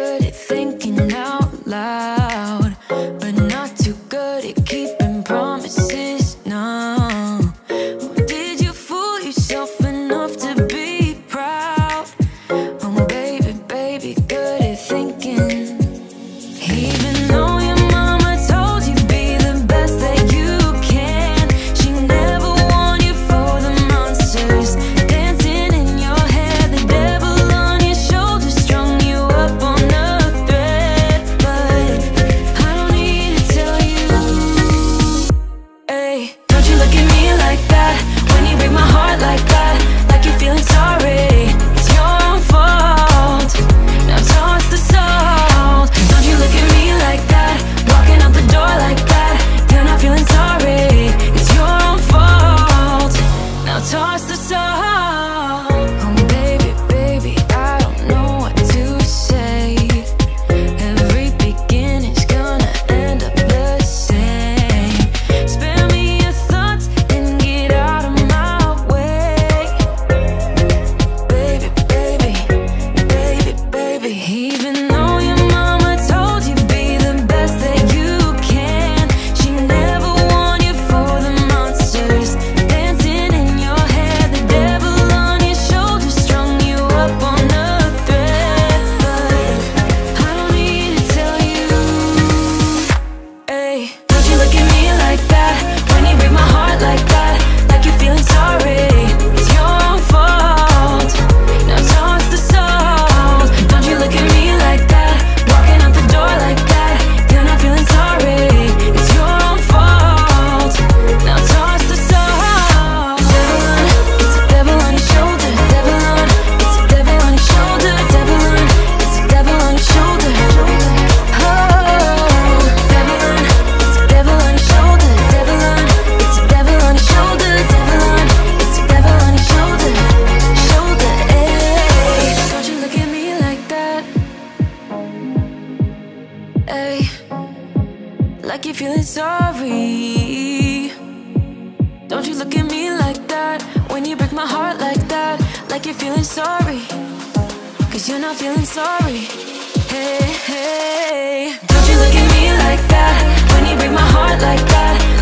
good at. even Hey, like you're feeling sorry. Don't you look at me like that? When you break my heart like that Like you're feeling sorry. Cause you're not feeling sorry. Hey, hey. Don't you look at me like that? When you break my heart like that